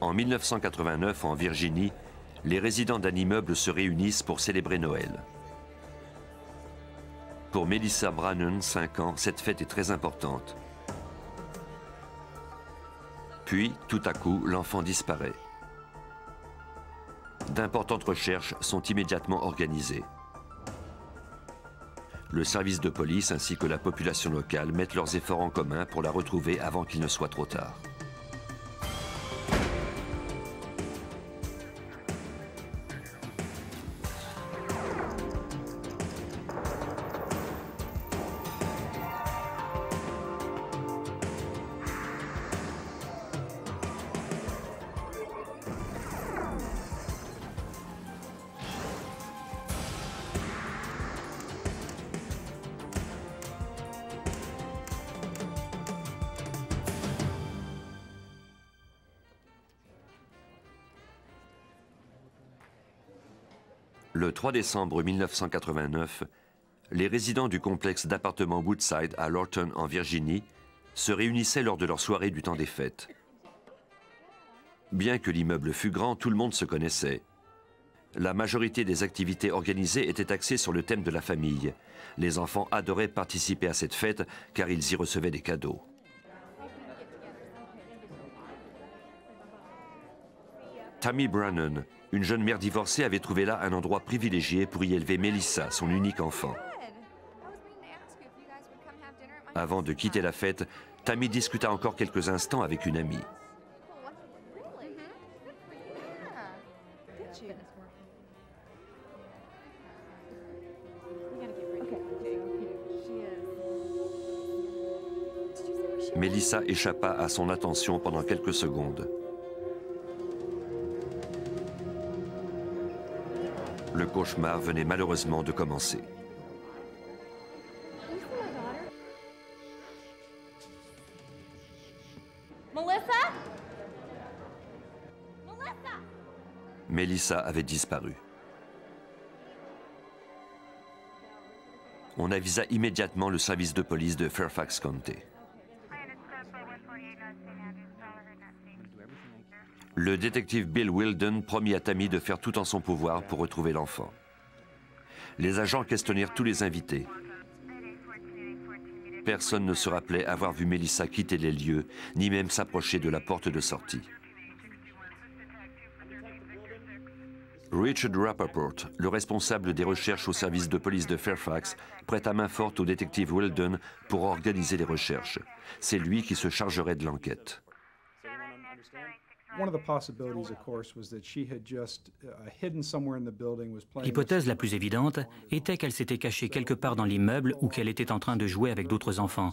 En 1989, en Virginie, les résidents d'un immeuble se réunissent pour célébrer Noël. Pour Melissa Brannan, 5 ans, cette fête est très importante. Puis, tout à coup, l'enfant disparaît. D'importantes recherches sont immédiatement organisées. Le service de police ainsi que la population locale mettent leurs efforts en commun pour la retrouver avant qu'il ne soit trop tard. Décembre 1989, les résidents du complexe d'appartements Woodside à Lorton en Virginie se réunissaient lors de leur soirée du temps des fêtes. Bien que l'immeuble fût grand, tout le monde se connaissait. La majorité des activités organisées étaient axées sur le thème de la famille. Les enfants adoraient participer à cette fête car ils y recevaient des cadeaux. Tammy Brannan, une jeune mère divorcée, avait trouvé là un endroit privilégié pour y élever Melissa, son unique enfant. Avant de quitter la fête, Tammy discuta encore quelques instants avec une amie. Melissa échappa à son attention pendant quelques secondes. Le cauchemar venait malheureusement de commencer. Melissa? Melissa? Melissa avait disparu. On avisa immédiatement le service de police de Fairfax County. Le détective Bill Wilden promit à Tammy de faire tout en son pouvoir pour retrouver l'enfant. Les agents questionnèrent tous les invités. Personne ne se rappelait avoir vu Melissa quitter les lieux, ni même s'approcher de la porte de sortie. Richard Rappaport, le responsable des recherches au service de police de Fairfax, prête à main forte au détective Wilden pour organiser les recherches. C'est lui qui se chargerait de l'enquête. L'hypothèse la plus évidente était qu'elle s'était cachée quelque part dans l'immeuble ou qu'elle était en train de jouer avec d'autres enfants.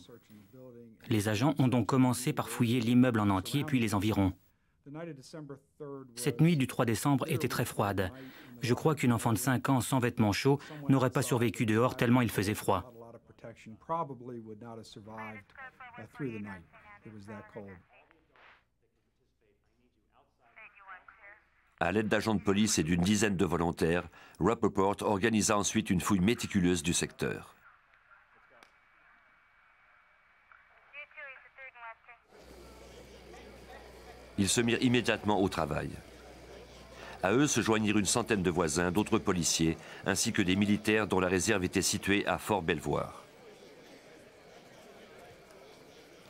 Les agents ont donc commencé par fouiller l'immeuble en entier puis les environs. Cette nuit du 3 décembre était très froide. Je crois qu'une enfant de 5 ans sans vêtements chauds n'aurait pas survécu dehors tellement il faisait froid. À l'aide d'agents de police et d'une dizaine de volontaires, Rappaport organisa ensuite une fouille méticuleuse du secteur. Ils se mirent immédiatement au travail. À eux se joignirent une centaine de voisins, d'autres policiers, ainsi que des militaires dont la réserve était située à Fort Belvoir.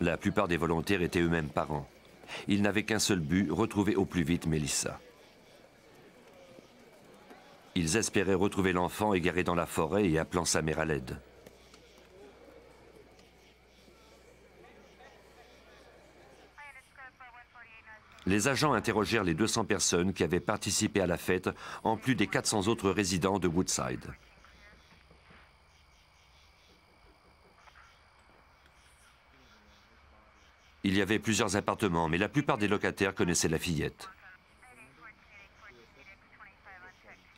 La plupart des volontaires étaient eux-mêmes parents. Ils n'avaient qu'un seul but, retrouver au plus vite Mélissa. Ils espéraient retrouver l'enfant égaré dans la forêt et appelant sa mère à l'aide. Les agents interrogèrent les 200 personnes qui avaient participé à la fête, en plus des 400 autres résidents de Woodside. Il y avait plusieurs appartements, mais la plupart des locataires connaissaient la fillette.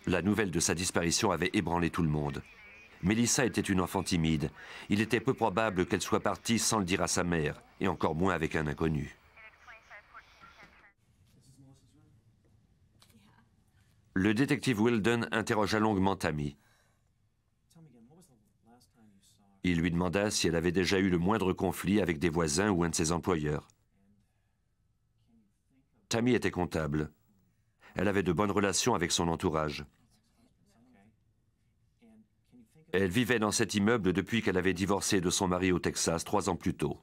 La nouvelle de sa disparition avait ébranlé tout le monde. Mélissa était une enfant timide. Il était peu probable qu'elle soit partie sans le dire à sa mère, et encore moins avec un inconnu. Le détective Wilden interrogea longuement Tammy. Il lui demanda si elle avait déjà eu le moindre conflit avec des voisins ou un de ses employeurs. Tammy était comptable. Elle avait de bonnes relations avec son entourage. Elle vivait dans cet immeuble depuis qu'elle avait divorcé de son mari au Texas trois ans plus tôt.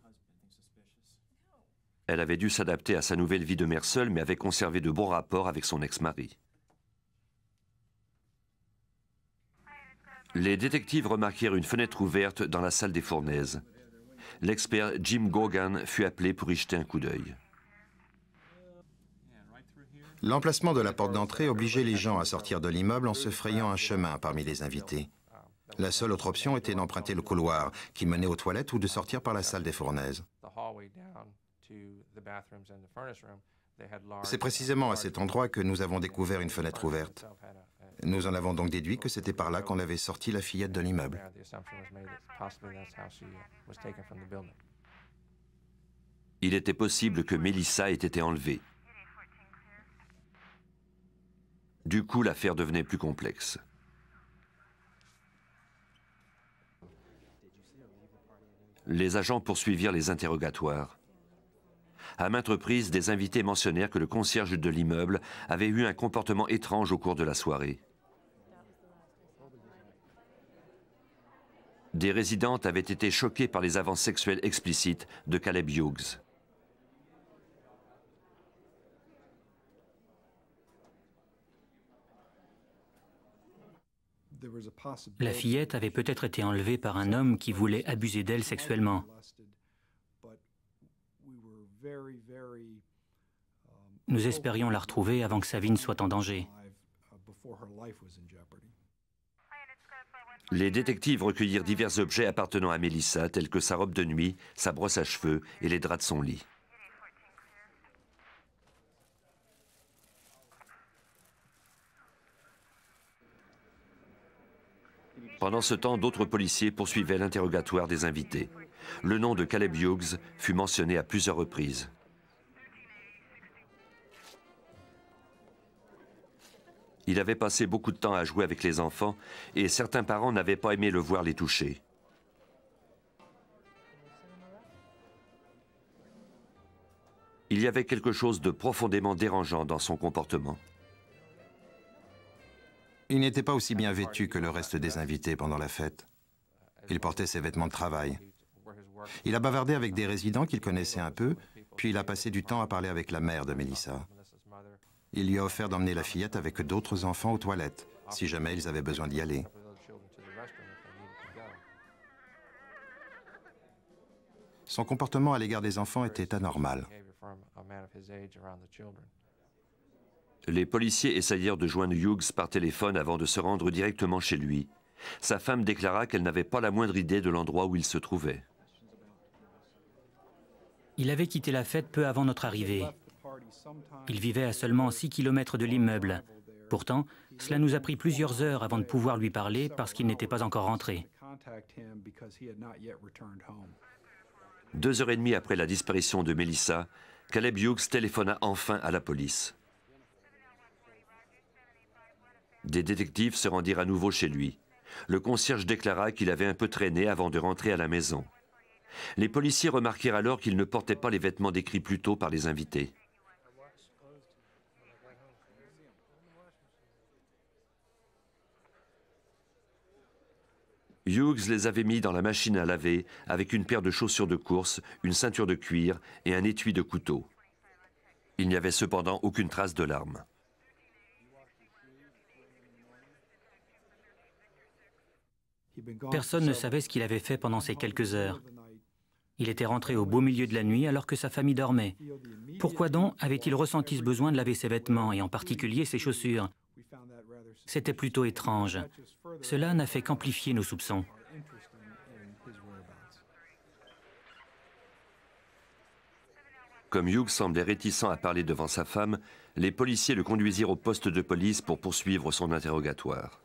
Elle avait dû s'adapter à sa nouvelle vie de mère seule, mais avait conservé de bons rapports avec son ex-mari. Les détectives remarquèrent une fenêtre ouverte dans la salle des fournaises. L'expert Jim Gogan fut appelé pour y jeter un coup d'œil. L'emplacement de la porte d'entrée obligeait les gens à sortir de l'immeuble en se frayant un chemin parmi les invités. La seule autre option était d'emprunter le couloir qui menait aux toilettes ou de sortir par la salle des fournaises. C'est précisément à cet endroit que nous avons découvert une fenêtre ouverte. Nous en avons donc déduit que c'était par là qu'on avait sorti la fillette de l'immeuble. Il était possible que Melissa ait été enlevée. Du coup, l'affaire devenait plus complexe. Les agents poursuivirent les interrogatoires. À maintes reprises, des invités mentionnèrent que le concierge de l'immeuble avait eu un comportement étrange au cours de la soirée. Des résidentes avaient été choquées par les avances sexuelles explicites de Caleb Hughes. La fillette avait peut-être été enlevée par un homme qui voulait abuser d'elle sexuellement. Nous espérions la retrouver avant que sa vie ne soit en danger. Les détectives recueillirent divers objets appartenant à Melissa, tels que sa robe de nuit, sa brosse à cheveux et les draps de son lit. Pendant ce temps, d'autres policiers poursuivaient l'interrogatoire des invités. Le nom de Caleb Hughes fut mentionné à plusieurs reprises. Il avait passé beaucoup de temps à jouer avec les enfants et certains parents n'avaient pas aimé le voir les toucher. Il y avait quelque chose de profondément dérangeant dans son comportement. Il n'était pas aussi bien vêtu que le reste des invités pendant la fête. Il portait ses vêtements de travail. Il a bavardé avec des résidents qu'il connaissait un peu, puis il a passé du temps à parler avec la mère de Melissa. Il lui a offert d'emmener la fillette avec d'autres enfants aux toilettes, si jamais ils avaient besoin d'y aller. Son comportement à l'égard des enfants était anormal. Les policiers essayèrent de joindre Hughes par téléphone avant de se rendre directement chez lui. Sa femme déclara qu'elle n'avait pas la moindre idée de l'endroit où il se trouvait. Il avait quitté la fête peu avant notre arrivée. Il vivait à seulement 6 km de l'immeuble. Pourtant, cela nous a pris plusieurs heures avant de pouvoir lui parler parce qu'il n'était pas encore rentré. Deux heures et demie après la disparition de Melissa, Caleb Hughes téléphona enfin à la police. Des détectives se rendirent à nouveau chez lui. Le concierge déclara qu'il avait un peu traîné avant de rentrer à la maison. Les policiers remarquèrent alors qu'il ne portait pas les vêtements décrits plus tôt par les invités. Hughes les avait mis dans la machine à laver avec une paire de chaussures de course, une ceinture de cuir et un étui de couteau. Il n'y avait cependant aucune trace de l'arme. Personne ne savait ce qu'il avait fait pendant ces quelques heures. Il était rentré au beau milieu de la nuit alors que sa famille dormait. Pourquoi donc avait-il ressenti ce besoin de laver ses vêtements et en particulier ses chaussures? C'était plutôt étrange. Cela n'a fait qu'amplifier nos soupçons. Comme Hughes semblait réticent à parler devant sa femme, les policiers le conduisirent au poste de police pour poursuivre son interrogatoire.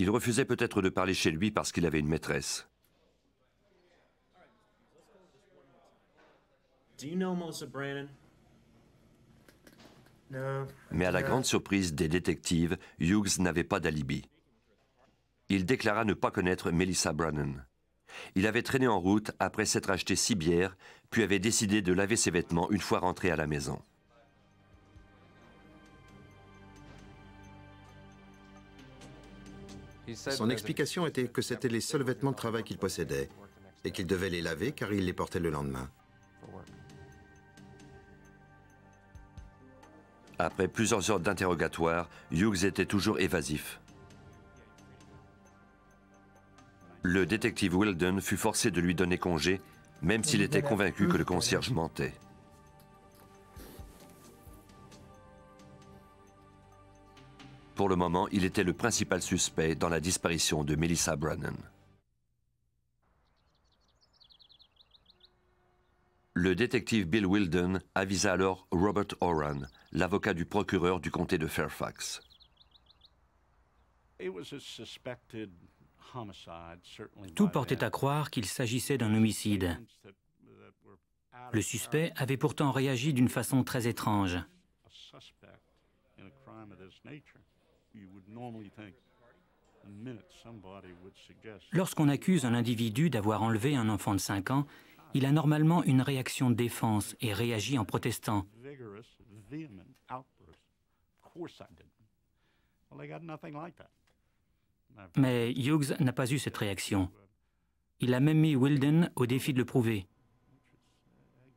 Il refusait peut-être de parler chez lui parce qu'il avait une maîtresse. Mais à la grande surprise des détectives, Hughes n'avait pas d'alibi. Il déclara ne pas connaître Melissa Brannan. Il avait traîné en route après s'être acheté six bières, puis avait décidé de laver ses vêtements une fois rentré à la maison. Son explication était que c'était les seuls vêtements de travail qu'il possédait et qu'il devait les laver car il les portait le lendemain. Après plusieurs heures d'interrogatoire, Hughes était toujours évasif. Le détective Wilden fut forcé de lui donner congé, même s'il était convaincu que le concierge mentait. Pour le moment, il était le principal suspect dans la disparition de Melissa Brannan. Le détective Bill Wilden avisa alors Robert Oran, l'avocat du procureur du comté de Fairfax. Tout portait à croire qu'il s'agissait d'un homicide. Le suspect avait pourtant réagi d'une façon très étrange. Lorsqu'on accuse un individu d'avoir enlevé un enfant de 5 ans, il a normalement une réaction de défense et réagit en protestant. Mais Hughes n'a pas eu cette réaction. Il a même mis Wilden au défi de le prouver.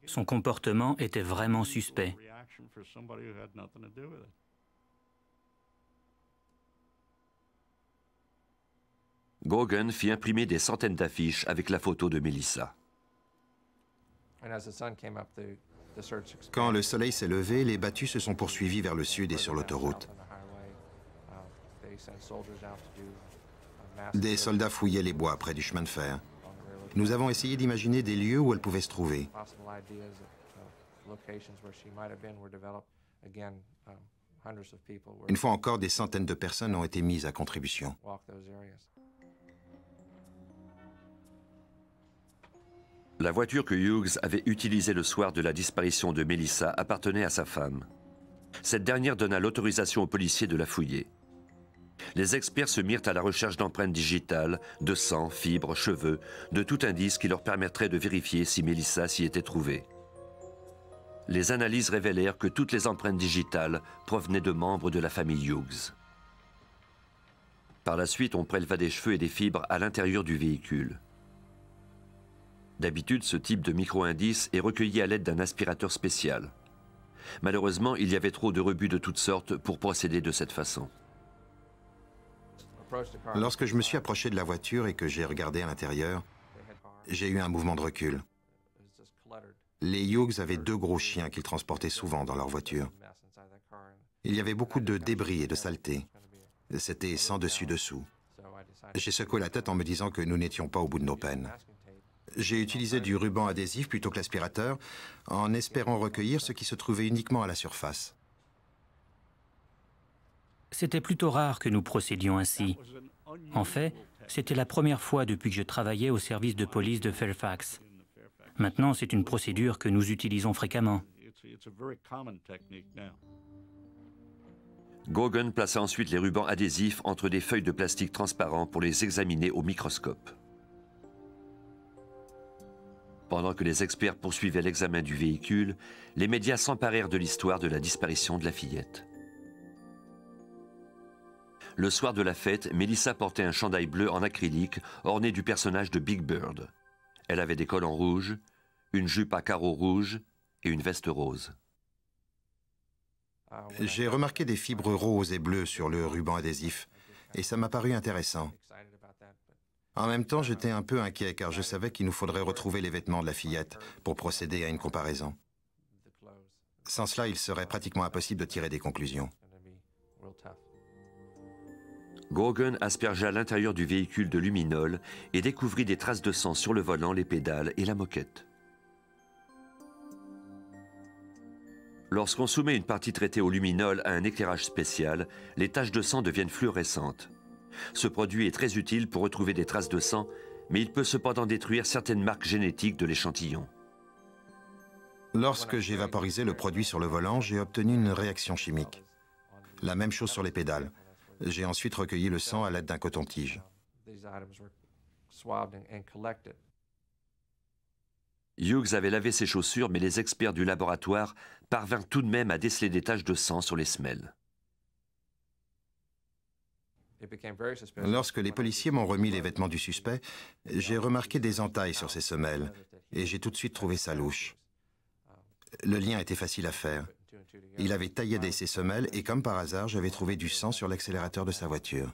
Son comportement était vraiment suspect. Gogan fit imprimer des centaines d'affiches avec la photo de Melissa. Quand le soleil s'est levé, les battus se sont poursuivis vers le sud et sur l'autoroute. Des soldats fouillaient les bois près du chemin de fer. Nous avons essayé d'imaginer des lieux où elle pouvait se trouver. Une fois encore, des centaines de personnes ont été mises à contribution. La voiture que Hughes avait utilisée le soir de la disparition de Melissa appartenait à sa femme. Cette dernière donna l'autorisation aux policiers de la fouiller. Les experts se mirent à la recherche d'empreintes digitales, de sang, fibres, cheveux, de tout indice qui leur permettrait de vérifier si Melissa s'y était trouvée. Les analyses révélèrent que toutes les empreintes digitales provenaient de membres de la famille Hughes. Par la suite, on préleva des cheveux et des fibres à l'intérieur du véhicule. D'habitude, ce type de micro-indice est recueilli à l'aide d'un aspirateur spécial. Malheureusement, il y avait trop de rebuts de toutes sortes pour procéder de cette façon. Lorsque je me suis approché de la voiture et que j'ai regardé à l'intérieur, j'ai eu un mouvement de recul. Les Hughes avaient deux gros chiens qu'ils transportaient souvent dans leur voiture. Il y avait beaucoup de débris et de saleté. C'était sans dessus-dessous. J'ai secoué la tête en me disant que nous n'étions pas au bout de nos peines. J'ai utilisé du ruban adhésif plutôt que l'aspirateur, en espérant recueillir ce qui se trouvait uniquement à la surface. C'était plutôt rare que nous procédions ainsi. En fait, c'était la première fois depuis que je travaillais au service de police de Fairfax. Maintenant, c'est une procédure que nous utilisons fréquemment. Gogan plaça ensuite les rubans adhésifs entre des feuilles de plastique transparent pour les examiner au microscope. Pendant que les experts poursuivaient l'examen du véhicule, les médias s'emparèrent de l'histoire de la disparition de la fillette. Le soir de la fête, Melissa portait un chandail bleu en acrylique orné du personnage de Big Bird. Elle avait des collants rouges, une jupe à carreaux rouges et une veste rose. J'ai remarqué des fibres roses et bleues sur le ruban adhésif, et ça m'a paru intéressant. En même temps, j'étais un peu inquiet car je savais qu'il nous faudrait retrouver les vêtements de la fillette pour procéder à une comparaison. Sans cela, il serait pratiquement impossible de tirer des conclusions. Gorgon aspergea l'intérieur du véhicule de luminol et découvrit des traces de sang sur le volant, les pédales et la moquette. Lorsqu'on soumet une partie traitée au luminol à un éclairage spécial, les taches de sang deviennent fluorescentes. Ce produit est très utile pour retrouver des traces de sang, mais il peut cependant détruire certaines marques génétiques de l'échantillon. Lorsque j'ai vaporisé le produit sur le volant, j'ai obtenu une réaction chimique. La même chose sur les pédales. J'ai ensuite recueilli le sang à l'aide d'un coton-tige. Hughes avait lavé ses chaussures, mais les experts du laboratoire parvinrent tout de même à déceler des taches de sang sur les semelles. Lorsque les policiers m'ont remis les vêtements du suspect, j'ai remarqué des entailles sur ses semelles et j'ai tout de suite trouvé ça louche. Le lien était facile à faire. Il avait tailladé ses semelles et comme par hasard, j'avais trouvé du sang sur l'accélérateur de sa voiture.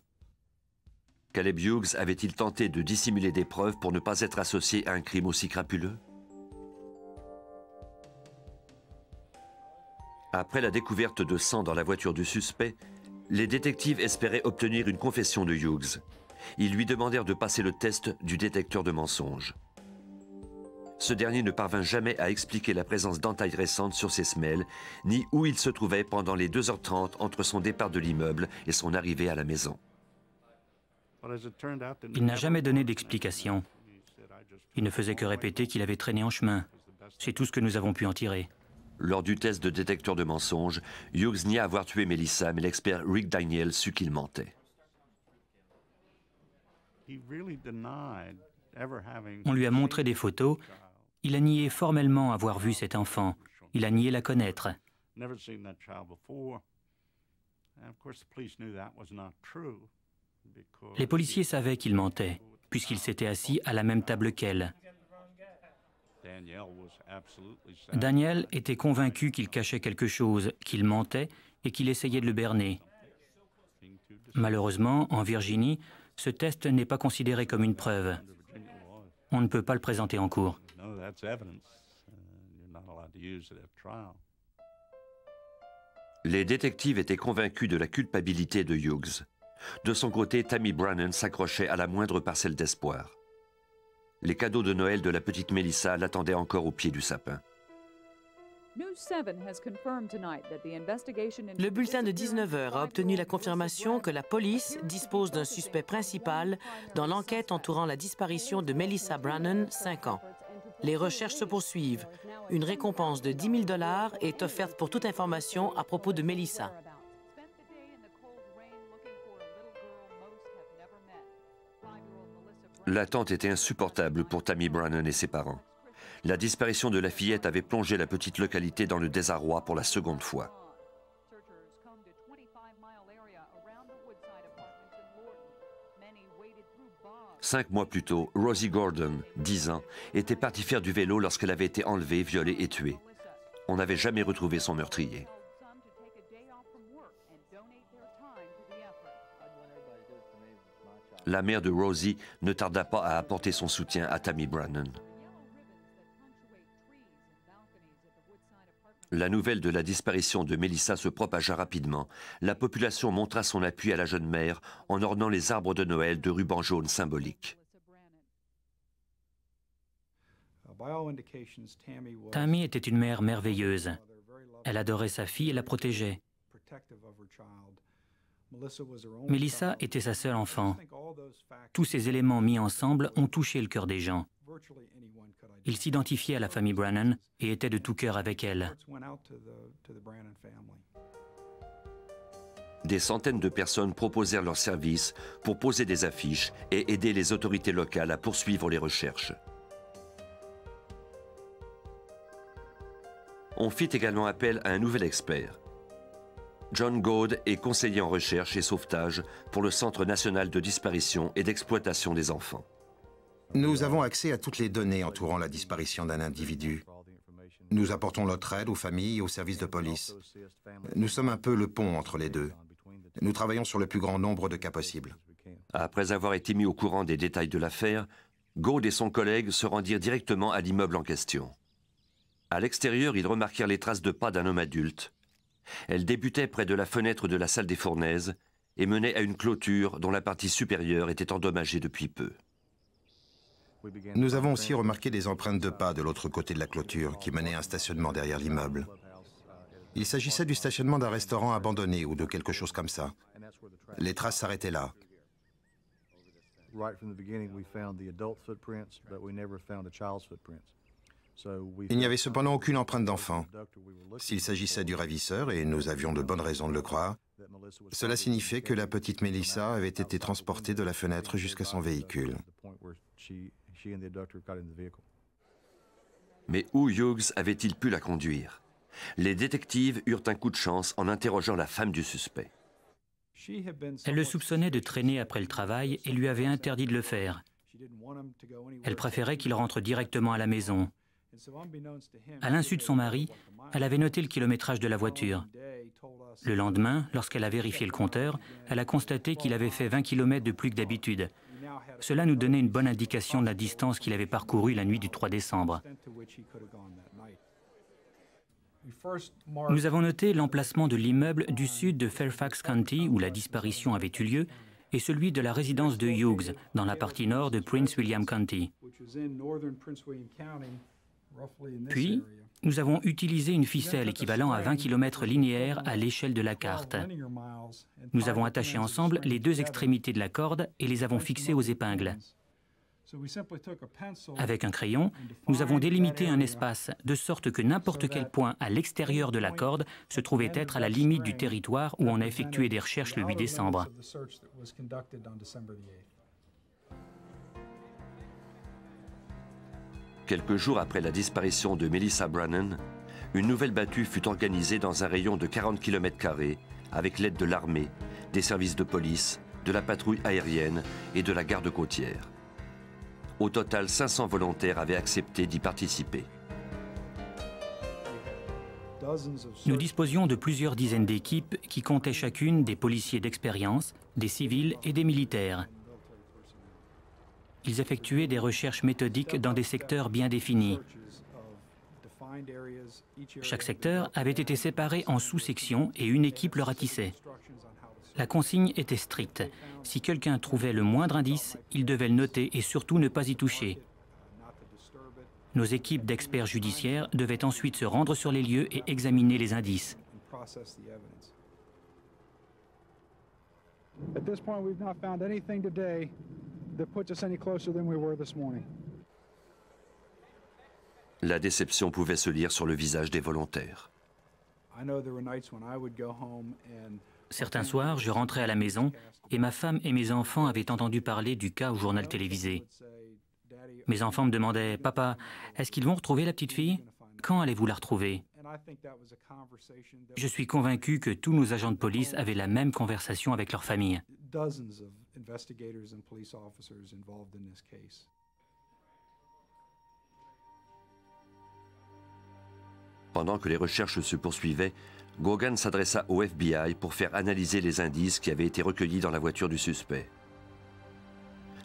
Caleb Hughes avait-il tenté de dissimuler des preuves pour ne pas être associé à un crime aussi crapuleux? Après la découverte de sang dans la voiture du suspect, les détectives espéraient obtenir une confession de Hughes. Ils lui demandèrent de passer le test du détecteur de mensonges. Ce dernier ne parvint jamais à expliquer la présence d'entailles récentes sur ses semelles, ni où il se trouvait pendant les 2h30 entre son départ de l'immeuble et son arrivée à la maison. Il n'a jamais donné d'explication. Il ne faisait que répéter qu'il avait traîné en chemin. C'est tout ce que nous avons pu en tirer. Lors du test de détecteur de mensonges, Hughes nie avoir tué Melissa, mais l'expert Rick Daniel sut qu'il mentait. On lui a montré des photos. Il a nié formellement avoir vu cet enfant. Il a nié la connaître. Les policiers savaient qu'il mentait, puisqu'il s'était assis à la même table qu'elle. Daniel était convaincu qu'il cachait quelque chose, qu'il mentait et qu'il essayait de le berner. Malheureusement, en Virginie, ce test n'est pas considéré comme une preuve. On ne peut pas le présenter en cours. Les détectives étaient convaincus de la culpabilité de Hughes. De son côté, Tammy Brannan s'accrochait à la moindre parcelle d'espoir. Les cadeaux de Noël de la petite Mélissa l'attendaient encore au pied du sapin. Le bulletin de 19 heures a obtenu la confirmation que la police dispose d'un suspect principal dans l'enquête entourant la disparition de Melissa Brannan, 5 ans. Les recherches se poursuivent. Une récompense de 10 000 dollars est offerte pour toute information à propos de Melissa. L'attente était insupportable pour Tammy Brannan et ses parents. La disparition de la fillette avait plongé la petite localité dans le désarroi pour la seconde fois. Cinq mois plus tôt, Rosie Gordon, 10 ans, était partie faire du vélo lorsqu'elle avait été enlevée, violée et tuée. On n'avait jamais retrouvé son meurtrier. La mère de Rosie ne tarda pas à apporter son soutien à Tammy Brannan. La nouvelle de la disparition de Melissa se propagea rapidement. La population montra son appui à la jeune mère en ornant les arbres de Noël de rubans jaunes symboliques. Tammy était une mère merveilleuse. Elle adorait sa fille et la protégeait. Melissa était sa seule enfant. Tous ces éléments mis ensemble ont touché le cœur des gens. Ils s'identifiaient à la famille Brannan et étaient de tout cœur avec elle. Des centaines de personnes proposèrent leurs services pour poser des affiches et aider les autorités locales à poursuivre les recherches. On fit également appel à un nouvel expert, John Goad est conseiller en recherche et sauvetage pour le Centre national de disparition et d'exploitation des enfants. Nous avons accès à toutes les données entourant la disparition d'un individu. Nous apportons notre aide aux familles et aux services de police. Nous sommes un peu le pont entre les deux. Nous travaillons sur le plus grand nombre de cas possibles. Après avoir été mis au courant des détails de l'affaire, Goad et son collègue se rendirent directement à l'immeuble en question. À l'extérieur, ils remarquèrent les traces de pas d'un homme adulte, elle débutait près de la fenêtre de la salle des fournaises et menait à une clôture dont la partie supérieure était endommagée depuis peu. Nous avons aussi remarqué des empreintes de pas de l'autre côté de la clôture qui menait à un stationnement derrière l'immeuble. Il s'agissait du stationnement d'un restaurant abandonné ou de quelque chose comme ça. Les traces s'arrêtaient là. Il n'y avait cependant aucune empreinte d'enfant. S'il s'agissait du ravisseur, et nous avions de bonnes raisons de le croire, cela signifiait que la petite Melissa avait été transportée de la fenêtre jusqu'à son véhicule. Mais où Hughes avait-il pu la conduire? Les détectives eurent un coup de chance en interrogeant la femme du suspect. Elle le soupçonnait de traîner après le travail et lui avait interdit de le faire. Elle préférait qu'il rentre directement à la maison. À l'insu de son mari, elle avait noté le kilométrage de la voiture. Le lendemain, lorsqu'elle a vérifié le compteur, elle a constaté qu'il avait fait 20 km de plus que d'habitude. Cela nous donnait une bonne indication de la distance qu'il avait parcourue la nuit du 3 décembre. Nous avons noté l'emplacement de l'immeuble du sud de Fairfax County où la disparition avait eu lieu et celui de la résidence de Hughes dans la partie nord de Prince William County. Puis, nous avons utilisé une ficelle équivalent à 20 km linéaires à l'échelle de la carte. Nous avons attaché ensemble les deux extrémités de la corde et les avons fixées aux épingles. Avec un crayon, nous avons délimité un espace de sorte que n'importe quel point à l'extérieur de la corde se trouvait être à la limite du territoire où on a effectué des recherches le 8 décembre. Quelques jours après la disparition de Melissa Brannan, une nouvelle battue fut organisée dans un rayon de 40 km avec l'aide de l'armée, des services de police, de la patrouille aérienne et de la garde côtière. Au total, 500 volontaires avaient accepté d'y participer. Nous disposions de plusieurs dizaines d'équipes qui comptaient chacune des policiers d'expérience, des civils et des militaires. Ils effectuaient des recherches méthodiques dans des secteurs bien définis. Chaque secteur avait été séparé en sous-sections et une équipe le ratissait. La consigne était stricte. Si quelqu'un trouvait le moindre indice, il devait le noter et surtout ne pas y toucher. Nos équipes d'experts judiciaires devaient ensuite se rendre sur les lieux et examiner les indices. La déception pouvait se lire sur le visage des volontaires. Certains soirs, je rentrais à la maison et ma femme et mes enfants avaient entendu parler du cas au journal télévisé. Mes enfants me demandaient Papa, est-ce qu'ils vont retrouver la petite fille? Quand allez-vous la retrouver? Je suis convaincu que tous nos agents de police avaient la même conversation avec leur famille. Pendant que les recherches se poursuivaient, Gogan s'adressa au FBI pour faire analyser les indices qui avaient été recueillis dans la voiture du suspect.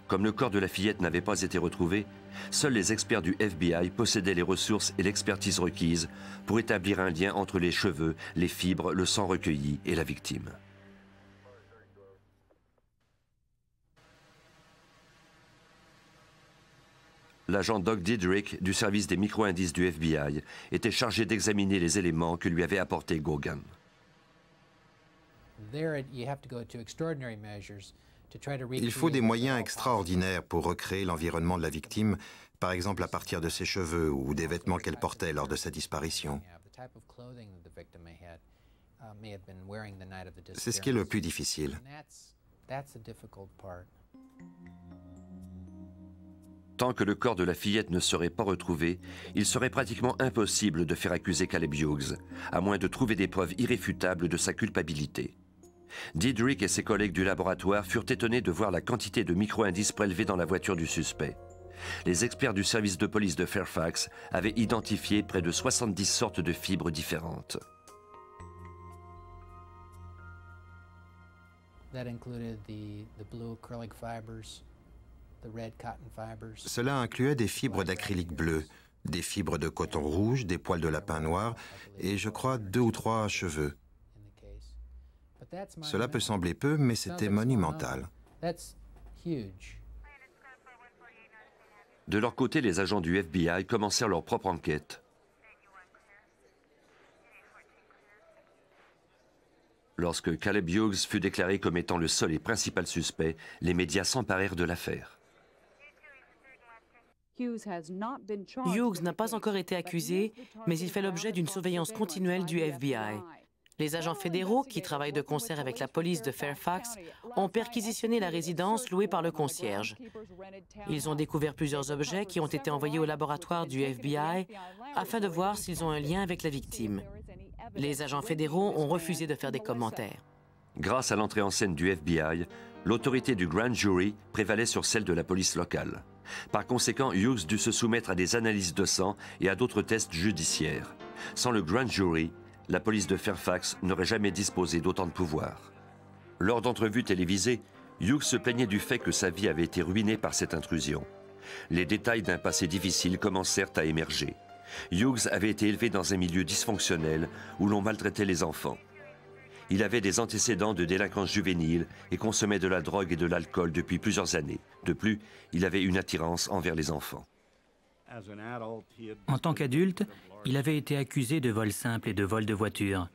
Comme le corps de la fillette n'avait pas été retrouvé, seuls les experts du FBI possédaient les ressources et l'expertise requises pour établir un lien entre les cheveux, les fibres, le sang recueilli et la victime. L'agent Doug Diedrich du service des micro-indices du FBI était chargé d'examiner les éléments que lui avait apportés Gogan. Il faut des moyens extraordinaires pour recréer l'environnement de la victime, par exemple à partir de ses cheveux ou des vêtements qu'elle portait lors de sa disparition. C'est ce qui est le plus difficile. Tant que le corps de la fillette ne serait pas retrouvé, il serait pratiquement impossible de faire accuser Caleb Hughes, à moins de trouver des preuves irréfutables de sa culpabilité. Diedrich et ses collègues du laboratoire furent étonnés de voir la quantité de micro-indices prélevés dans la voiture du suspect. Les experts du service de police de Fairfax avaient identifié près de 70 sortes de fibres différentes. Cela incluait des fibres d'acrylique bleu, des fibres de coton rouge, des poils de lapin noir et je crois deux ou trois cheveux. Cela peut sembler peu, mais c'était monumental. De leur côté, les agents du FBI commencèrent leur propre enquête. Lorsque Caleb Hughes fut déclaré comme étant le seul et principal suspect, les médias s'emparèrent de l'affaire. Hughes n'a pas encore été accusé, mais il fait l'objet d'une surveillance continuelle du FBI. Les agents fédéraux, qui travaillent de concert avec la police de Fairfax, ont perquisitionné la résidence louée par le concierge. Ils ont découvert plusieurs objets qui ont été envoyés au laboratoire du FBI afin de voir s'ils ont un lien avec la victime. Les agents fédéraux ont refusé de faire des commentaires. Grâce à l'entrée en scène du FBI, l'autorité du grand jury prévalait sur celle de la police locale. Par conséquent, Hughes dut se soumettre à des analyses de sang et à d'autres tests judiciaires. Sans le grand jury, la police de Fairfax n'aurait jamais disposé d'autant de pouvoir. Lors d'entrevues télévisées, Hughes se plaignait du fait que sa vie avait été ruinée par cette intrusion. Les détails d'un passé difficile commencèrent à émerger. Hughes avait été élevé dans un milieu dysfonctionnel où l'on maltraitait les enfants. Il avait des antécédents de délinquance juvénile et consommait de la drogue et de l'alcool depuis plusieurs années. De plus, il avait une attirance envers les enfants. En tant qu'adulte, il avait été accusé de vol simple et de vol de voiture.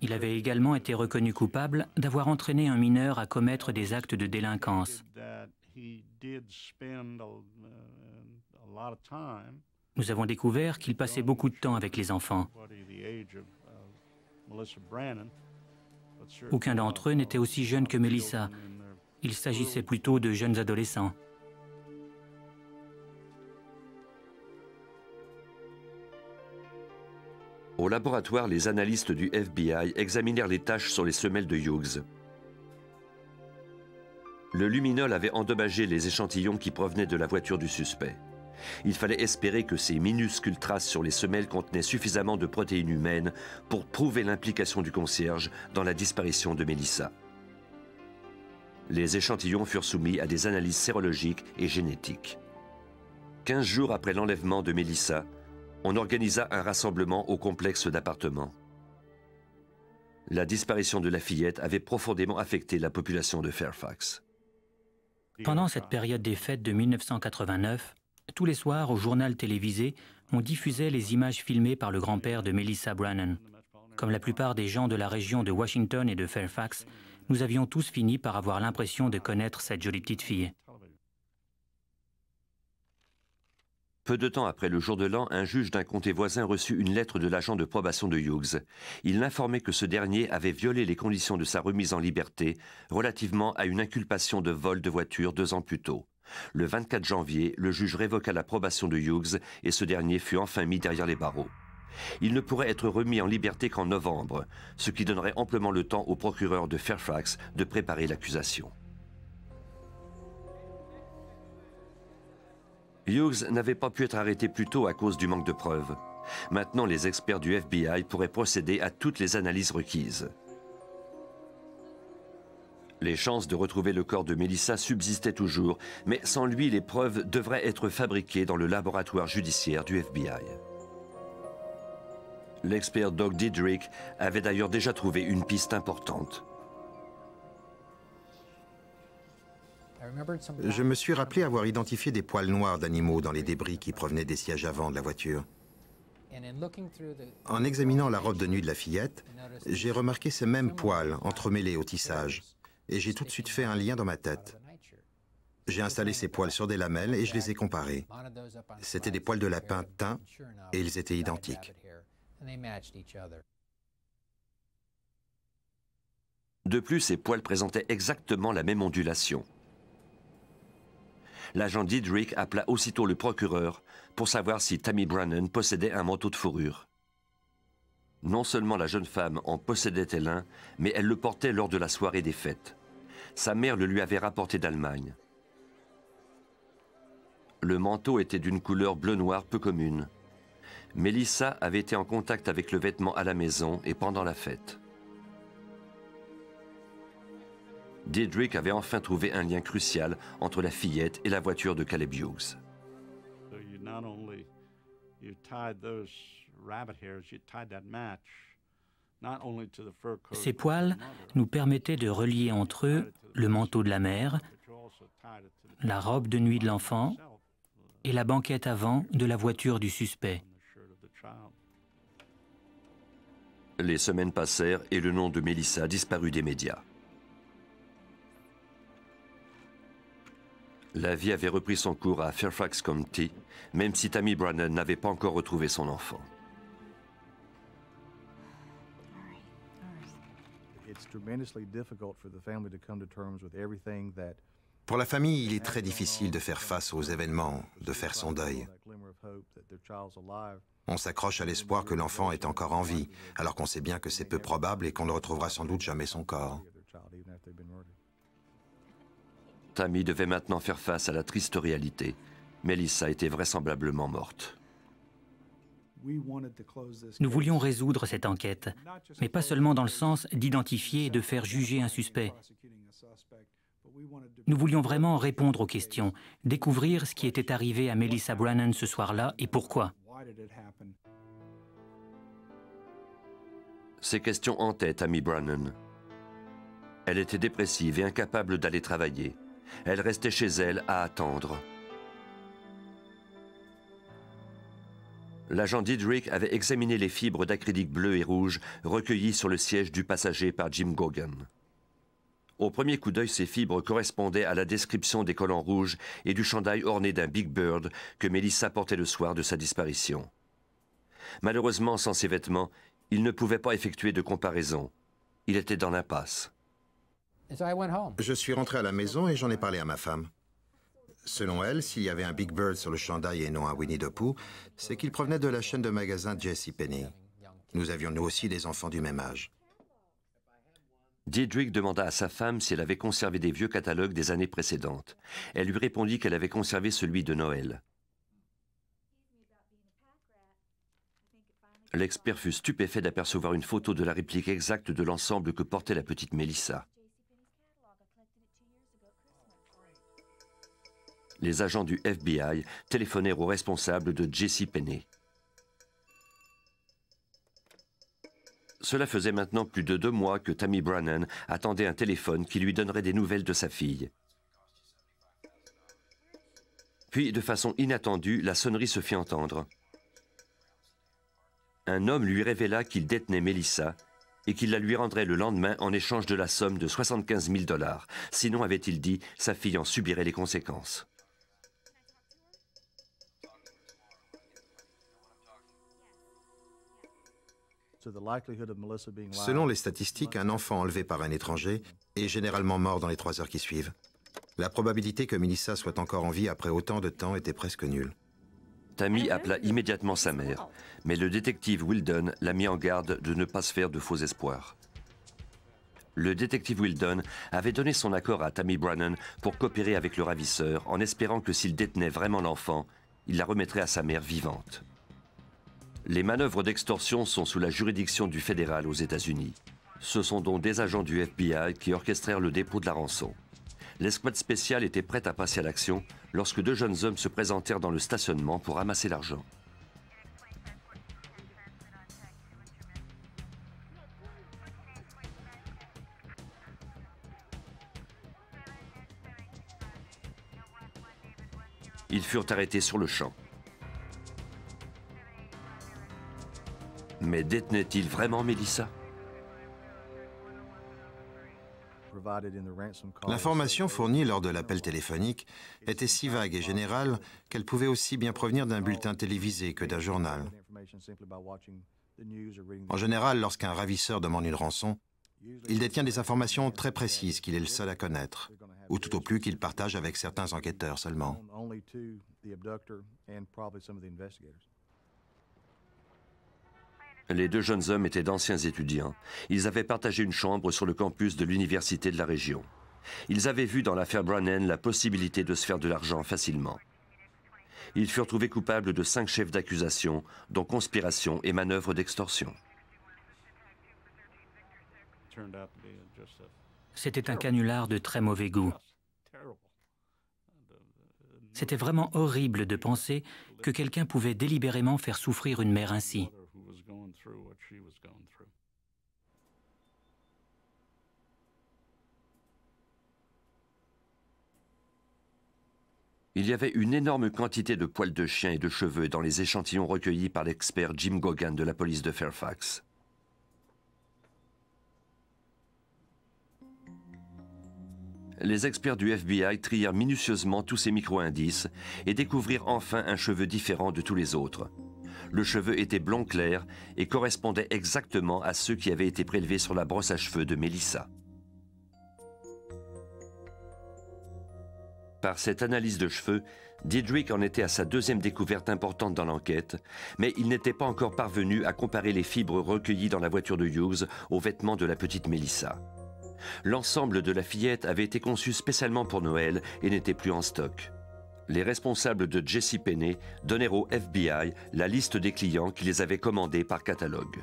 Il avait également été reconnu coupable d'avoir entraîné un mineur à commettre des actes de délinquance. Nous avons découvert qu'il passait beaucoup de temps avec les enfants. Aucun d'entre eux n'était aussi jeune que Melissa. Il s'agissait plutôt de jeunes adolescents. Au laboratoire, les analystes du FBI examinèrent les taches sur les semelles de Hughes. Le luminol avait endommagé les échantillons qui provenaient de la voiture du suspect. Il fallait espérer que ces minuscules traces sur les semelles contenaient suffisamment de protéines humaines pour prouver l'implication du concierge dans la disparition de Mélissa. Les échantillons furent soumis à des analyses sérologiques et génétiques. Quinze jours après l'enlèvement de Mélissa, on organisa un rassemblement au complexe d'appartements. La disparition de la fillette avait profondément affecté la population de Fairfax. Pendant cette période des fêtes de 1989, tous les soirs au journal télévisé, on diffusait les images filmées par le grand-père de Melissa Brannan. Comme la plupart des gens de la région de Washington et de Fairfax, nous avions tous fini par avoir l'impression de connaître cette jolie petite fille. Peu de temps après le jour de l'an, un juge d'un comté voisin reçut une lettre de l'agent de probation de Hughes. Il l'informait que ce dernier avait violé les conditions de sa remise en liberté relativement à une inculpation de vol de voiture deux ans plus tôt. Le 24 janvier, le juge révoqua l'approbation de Hughes et ce dernier fut enfin mis derrière les barreaux. Il ne pourrait être remis en liberté qu'en novembre, ce qui donnerait amplement le temps au procureur de Fairfax de préparer l'accusation. Hughes n'avait pas pu être arrêté plus tôt à cause du manque de preuves. Maintenant, les experts du FBI pourraient procéder à toutes les analyses requises. Les chances de retrouver le corps de Melissa subsistaient toujours, mais sans lui, les preuves devraient être fabriquées dans le laboratoire judiciaire du FBI. L'expert Doug Diedrich avait d'ailleurs déjà trouvé une piste importante. Je me suis rappelé avoir identifié des poils noirs d'animaux dans les débris qui provenaient des sièges avant de la voiture. En examinant la robe de nuit de la fillette, j'ai remarqué ces mêmes poils entremêlés au tissage, et j'ai tout de suite fait un lien dans ma tête. J'ai installé ces poils sur des lamelles et je les ai comparés. C'étaient des poils de lapin teints et ils étaient identiques. De plus, ces poils présentaient exactement la même ondulation l'agent Diedrich appela aussitôt le procureur pour savoir si Tammy Brannan possédait un manteau de fourrure. Non seulement la jeune femme en possédait-elle un, mais elle le portait lors de la soirée des fêtes. Sa mère le lui avait rapporté d'Allemagne. Le manteau était d'une couleur bleu-noir peu commune. Melissa avait été en contact avec le vêtement à la maison et pendant la fête. Diedrich avait enfin trouvé un lien crucial entre la fillette et la voiture de Caleb Hughes. Ces poils nous permettaient de relier entre eux le manteau de la mère, la robe de nuit de l'enfant et la banquette avant de la voiture du suspect. Les semaines passèrent et le nom de Melissa disparut des médias. La vie avait repris son cours à Fairfax County, même si Tammy Brannan n'avait pas encore retrouvé son enfant. Pour la famille, il est très difficile de faire face aux événements, de faire son deuil. On s'accroche à l'espoir que l'enfant est encore en vie, alors qu'on sait bien que c'est peu probable et qu'on ne retrouvera sans doute jamais son corps. Tammy devait maintenant faire face à la triste réalité. Melissa était vraisemblablement morte. Nous voulions résoudre cette enquête, mais pas seulement dans le sens d'identifier et de faire juger un suspect. Nous voulions vraiment répondre aux questions, découvrir ce qui était arrivé à Melissa Brannan ce soir-là et pourquoi. Ces questions hantaient Tammy Brannan. Elle était dépressive et incapable d'aller travailler. Elle restait chez elle à attendre. L'agent Diedrich avait examiné les fibres d'acrylique bleu et rouge recueillies sur le siège du passager par Jim Gogan. Au premier coup d'œil, ces fibres correspondaient à la description des collants rouges et du chandail orné d'un Big Bird que Melissa portait le soir de sa disparition. Malheureusement, sans ces vêtements, il ne pouvait pas effectuer de comparaison. Il était dans l'impasse. Je suis rentré à la maison et j'en ai parlé à ma femme. Selon elle, s'il y avait un Big Bird sur le chandail et non un Winnie the Pooh, c'est qu'il provenait de la chaîne de magasins Penny. Nous avions nous aussi des enfants du même âge. Diedrich demanda à sa femme si elle avait conservé des vieux catalogues des années précédentes. Elle lui répondit qu'elle avait conservé celui de Noël. L'expert fut stupéfait d'apercevoir une photo de la réplique exacte de l'ensemble que portait la petite Mélissa. Les agents du FBI téléphonèrent au responsable de Jesse Penney. Cela faisait maintenant plus de deux mois que Tammy Brannan attendait un téléphone qui lui donnerait des nouvelles de sa fille. Puis, de façon inattendue, la sonnerie se fit entendre. Un homme lui révéla qu'il détenait Mélissa et qu'il la lui rendrait le lendemain en échange de la somme de 75 000 dollars. Sinon, avait-il dit, sa fille en subirait les conséquences. Selon les statistiques, un enfant enlevé par un étranger est généralement mort dans les trois heures qui suivent. La probabilité que Melissa soit encore en vie après autant de temps était presque nulle. Tammy appela immédiatement sa mère, mais le détective Wildon l'a mis en garde de ne pas se faire de faux espoirs. Le détective Wildon avait donné son accord à Tammy Brannan pour coopérer avec le ravisseur en espérant que s'il détenait vraiment l'enfant, il la remettrait à sa mère vivante. Les manœuvres d'extorsion sont sous la juridiction du fédéral aux États-Unis. Ce sont donc des agents du FBI qui orchestrèrent le dépôt de la rançon. L'escouade spéciale était prête à passer à l'action lorsque deux jeunes hommes se présentèrent dans le stationnement pour ramasser l'argent. Ils furent arrêtés sur le champ. Mais détenait-il vraiment Mélissa L'information fournie lors de l'appel téléphonique était si vague et générale qu'elle pouvait aussi bien provenir d'un bulletin télévisé que d'un journal. En général, lorsqu'un ravisseur demande une rançon, il détient des informations très précises qu'il est le seul à connaître, ou tout au plus qu'il partage avec certains enquêteurs seulement. Les deux jeunes hommes étaient d'anciens étudiants. Ils avaient partagé une chambre sur le campus de l'université de la région. Ils avaient vu dans l'affaire Brannan la possibilité de se faire de l'argent facilement. Ils furent trouvés coupables de cinq chefs d'accusation, dont conspiration et manœuvre d'extorsion. C'était un canular de très mauvais goût. C'était vraiment horrible de penser que quelqu'un pouvait délibérément faire souffrir une mère ainsi. Il y avait une énorme quantité de poils de chien et de cheveux dans les échantillons recueillis par l'expert Jim Gogan de la police de Fairfax. Les experts du FBI trièrent minutieusement tous ces micro-indices et découvrirent enfin un cheveu différent de tous les autres. Le cheveu était blond clair et correspondait exactement à ceux qui avaient été prélevés sur la brosse à cheveux de Melissa. Par cette analyse de cheveux, Diedrich en était à sa deuxième découverte importante dans l'enquête, mais il n'était pas encore parvenu à comparer les fibres recueillies dans la voiture de Hughes aux vêtements de la petite Melissa. L'ensemble de la fillette avait été conçu spécialement pour Noël et n'était plus en stock. Les responsables de Jesse Penney donnèrent au FBI la liste des clients qui les avaient commandés par catalogue.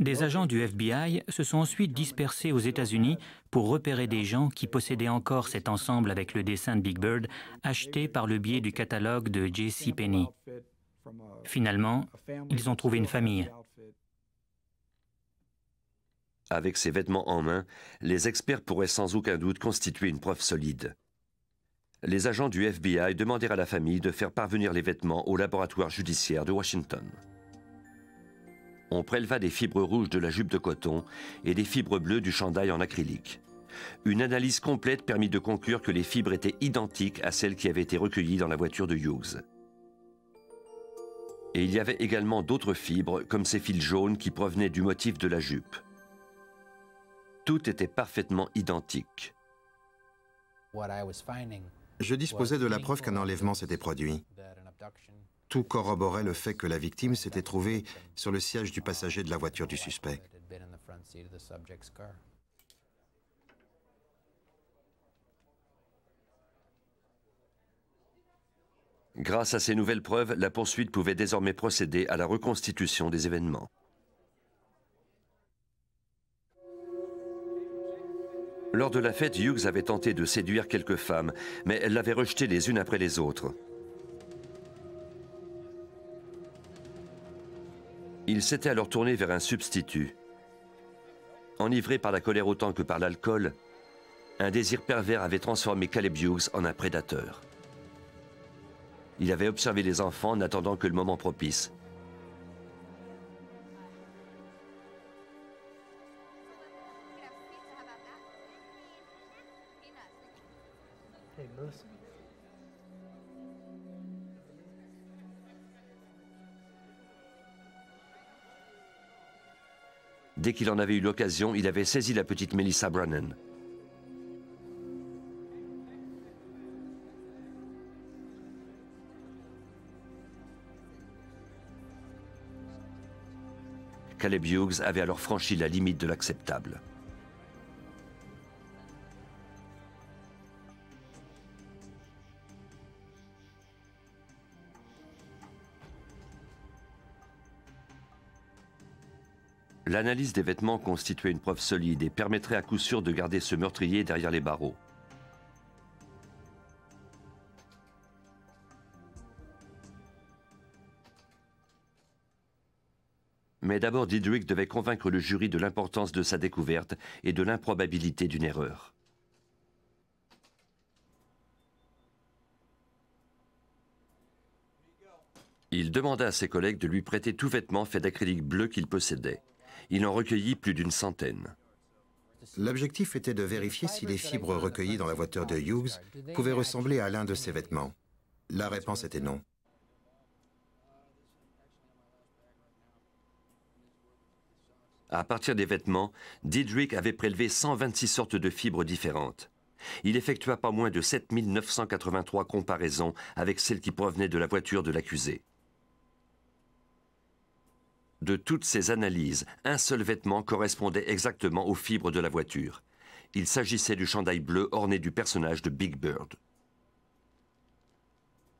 Des agents du FBI se sont ensuite dispersés aux États-Unis pour repérer des gens qui possédaient encore cet ensemble avec le dessin de Big Bird acheté par le biais du catalogue de J.C. Penney. Finalement, ils ont trouvé une famille. Avec ces vêtements en main, les experts pourraient sans aucun doute constituer une preuve solide les agents du FBI demandèrent à la famille de faire parvenir les vêtements au laboratoire judiciaire de Washington. On préleva des fibres rouges de la jupe de coton et des fibres bleues du chandail en acrylique. Une analyse complète permit de conclure que les fibres étaient identiques à celles qui avaient été recueillies dans la voiture de Hughes. Et il y avait également d'autres fibres, comme ces fils jaunes qui provenaient du motif de la jupe. Tout était parfaitement identique. Je disposais de la preuve qu'un enlèvement s'était produit. Tout corroborait le fait que la victime s'était trouvée sur le siège du passager de la voiture du suspect. Grâce à ces nouvelles preuves, la poursuite pouvait désormais procéder à la reconstitution des événements. Lors de la fête, Hughes avait tenté de séduire quelques femmes, mais elle l'avait rejetées les unes après les autres. Il s'était alors tourné vers un substitut. Enivré par la colère autant que par l'alcool, un désir pervers avait transformé Caleb Hughes en un prédateur. Il avait observé les enfants n'attendant que le moment propice. Dès qu'il en avait eu l'occasion, il avait saisi la petite Melissa Brannan. Caleb Hughes avait alors franchi la limite de l'acceptable. L'analyse des vêtements constituait une preuve solide et permettrait à coup sûr de garder ce meurtrier derrière les barreaux. Mais d'abord, Diedrich devait convaincre le jury de l'importance de sa découverte et de l'improbabilité d'une erreur. Il demanda à ses collègues de lui prêter tout vêtement fait d'acrylique bleu qu'il possédait. Il en recueillit plus d'une centaine. L'objectif était de vérifier si les fibres recueillies dans la voiture de Hughes pouvaient ressembler à l'un de ses vêtements. La réponse était non. À partir des vêtements, Diedrich avait prélevé 126 sortes de fibres différentes. Il effectua pas moins de 7983 comparaisons avec celles qui provenaient de la voiture de l'accusé. De toutes ces analyses, un seul vêtement correspondait exactement aux fibres de la voiture. Il s'agissait du chandail bleu orné du personnage de Big Bird.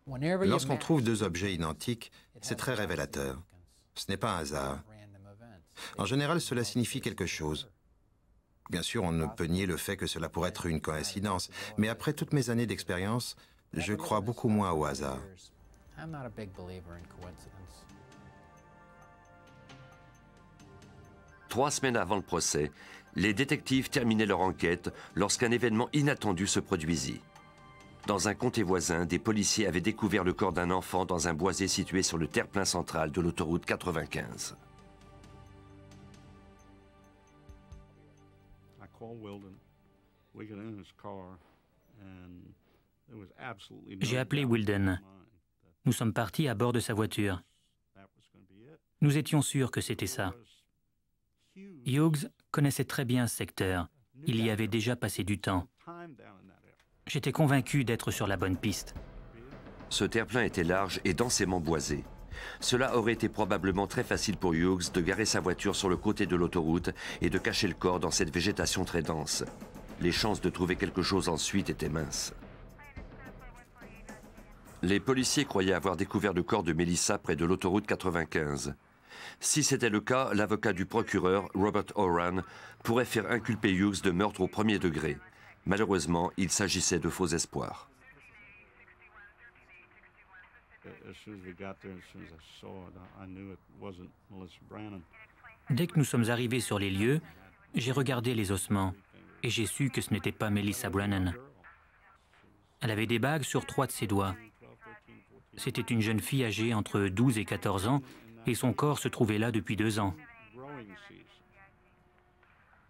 Lorsqu'on trouve deux objets identiques, c'est très révélateur. Ce n'est pas un hasard. En général, cela signifie quelque chose. Bien sûr, on ne peut nier le fait que cela pourrait être une coïncidence, mais après toutes mes années d'expérience, je crois beaucoup moins au hasard. Trois semaines avant le procès, les détectives terminaient leur enquête lorsqu'un événement inattendu se produisit. Dans un comté voisin, des policiers avaient découvert le corps d'un enfant dans un boisé situé sur le terre-plein central de l'autoroute 95. J'ai appelé Wilden. Nous sommes partis à bord de sa voiture. Nous étions sûrs que c'était ça. Hughes connaissait très bien ce secteur. Il y avait déjà passé du temps. J'étais convaincu d'être sur la bonne piste. Ce terre-plein était large et densément boisé. Cela aurait été probablement très facile pour Hughes de garer sa voiture sur le côté de l'autoroute et de cacher le corps dans cette végétation très dense. Les chances de trouver quelque chose ensuite étaient minces. Les policiers croyaient avoir découvert le corps de Melissa près de l'autoroute 95. Si c'était le cas, l'avocat du procureur, Robert Oran, pourrait faire inculper Hughes de meurtre au premier degré. Malheureusement, il s'agissait de faux espoirs. Dès que nous sommes arrivés sur les lieux, j'ai regardé les ossements et j'ai su que ce n'était pas Melissa Brannan. Elle avait des bagues sur trois de ses doigts. C'était une jeune fille âgée entre 12 et 14 ans et son corps se trouvait là depuis deux ans.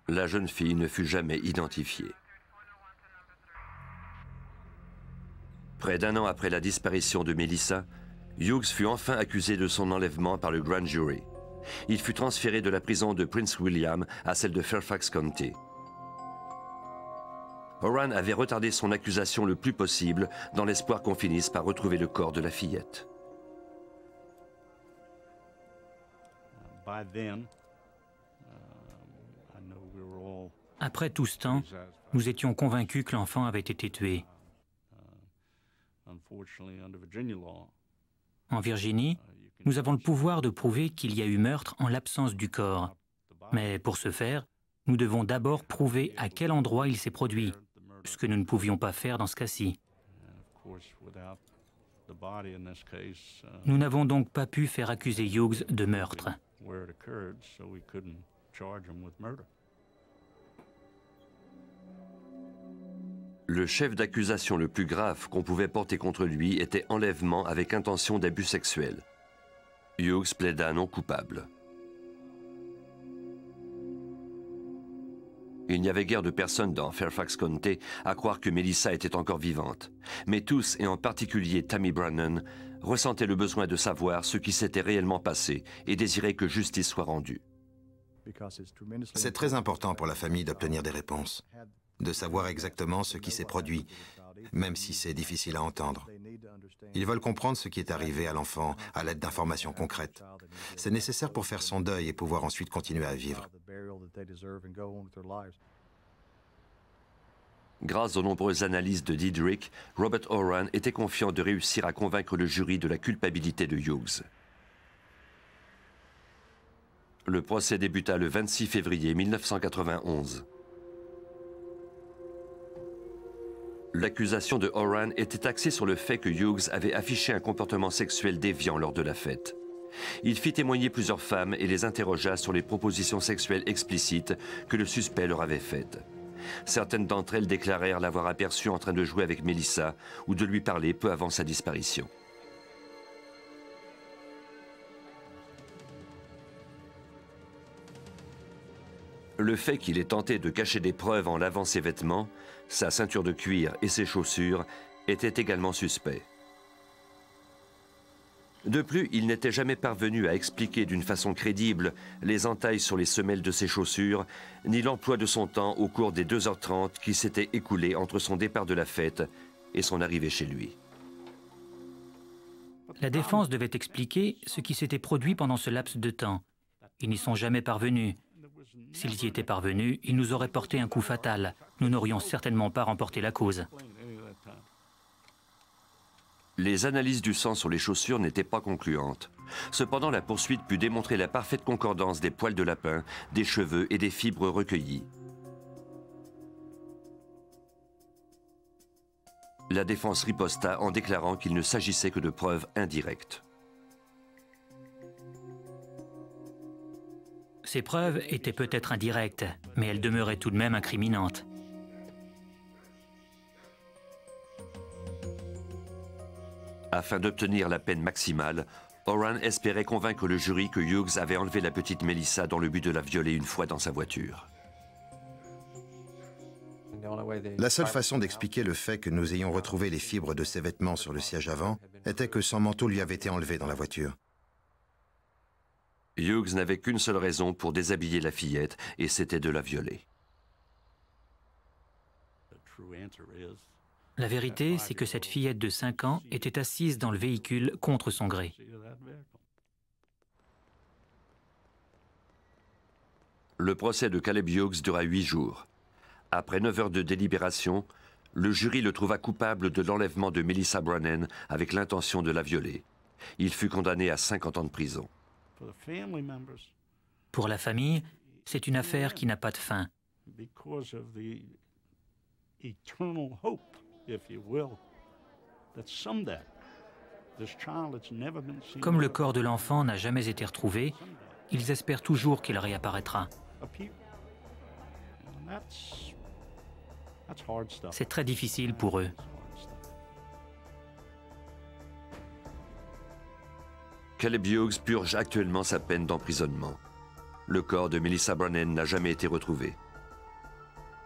La jeune fille ne fut jamais identifiée. Près d'un an après la disparition de Melissa, Hughes fut enfin accusé de son enlèvement par le grand jury. Il fut transféré de la prison de Prince William à celle de Fairfax County. Oran avait retardé son accusation le plus possible dans l'espoir qu'on finisse par retrouver le corps de la fillette. Après tout ce temps, nous étions convaincus que l'enfant avait été tué. En Virginie, nous avons le pouvoir de prouver qu'il y a eu meurtre en l'absence du corps. Mais pour ce faire, nous devons d'abord prouver à quel endroit il s'est produit, ce que nous ne pouvions pas faire dans ce cas-ci. Nous n'avons donc pas pu faire accuser Hughes de meurtre. Le chef d'accusation le plus grave qu'on pouvait porter contre lui était enlèvement avec intention d'abus sexuel. Hughes plaida non coupable. Il n'y avait guère de personne dans Fairfax County à croire que Melissa était encore vivante. Mais tous, et en particulier Tammy Brannan, ressentaient le besoin de savoir ce qui s'était réellement passé et désiraient que justice soit rendue. C'est très important pour la famille d'obtenir des réponses, de savoir exactement ce qui s'est produit, même si c'est difficile à entendre. Ils veulent comprendre ce qui est arrivé à l'enfant à l'aide d'informations concrètes. C'est nécessaire pour faire son deuil et pouvoir ensuite continuer à vivre. Grâce aux nombreuses analyses de Diedrich, Robert Oran était confiant de réussir à convaincre le jury de la culpabilité de Hughes. Le procès débuta le 26 février 1991. L'accusation de Oran était axée sur le fait que Hughes avait affiché un comportement sexuel déviant lors de la fête. Il fit témoigner plusieurs femmes et les interrogea sur les propositions sexuelles explicites que le suspect leur avait faites. Certaines d'entre elles déclarèrent l'avoir aperçu en train de jouer avec Melissa ou de lui parler peu avant sa disparition. Le fait qu'il ait tenté de cacher des preuves en lavant ses vêtements, sa ceinture de cuir et ses chaussures était également suspect. De plus, il n'était jamais parvenu à expliquer d'une façon crédible les entailles sur les semelles de ses chaussures, ni l'emploi de son temps au cours des 2h30 qui s'étaient écoulés entre son départ de la fête et son arrivée chez lui. La défense devait expliquer ce qui s'était produit pendant ce laps de temps. Ils n'y sont jamais parvenus. S'ils y étaient parvenus, ils nous auraient porté un coup fatal. Nous n'aurions certainement pas remporté la cause. Les analyses du sang sur les chaussures n'étaient pas concluantes. Cependant, la poursuite put démontrer la parfaite concordance des poils de lapin, des cheveux et des fibres recueillies. La défense riposta en déclarant qu'il ne s'agissait que de preuves indirectes. Ces preuves étaient peut-être indirectes, mais elles demeuraient tout de même incriminantes. Afin d'obtenir la peine maximale, Oran espérait convaincre le jury que Hughes avait enlevé la petite Melissa dans le but de la violer une fois dans sa voiture. La seule façon d'expliquer le fait que nous ayons retrouvé les fibres de ses vêtements sur le siège avant était que son manteau lui avait été enlevé dans la voiture. Hughes n'avait qu'une seule raison pour déshabiller la fillette, et c'était de la violer. La vérité, c'est que cette fillette de 5 ans était assise dans le véhicule contre son gré. Le procès de Caleb Hughes dura huit jours. Après neuf heures de délibération, le jury le trouva coupable de l'enlèvement de Melissa Brannan avec l'intention de la violer. Il fut condamné à 50 ans de prison. Pour la famille, c'est une affaire qui n'a pas de fin. Comme le corps de l'enfant n'a jamais été retrouvé, ils espèrent toujours qu'il réapparaîtra. C'est très difficile pour eux. Caleb Hughes purge actuellement sa peine d'emprisonnement. Le corps de Melissa Brannan n'a jamais été retrouvé.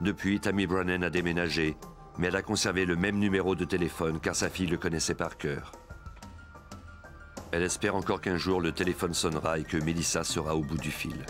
Depuis, Tammy Brannan a déménagé, mais elle a conservé le même numéro de téléphone car sa fille le connaissait par cœur. Elle espère encore qu'un jour le téléphone sonnera et que Melissa sera au bout du fil.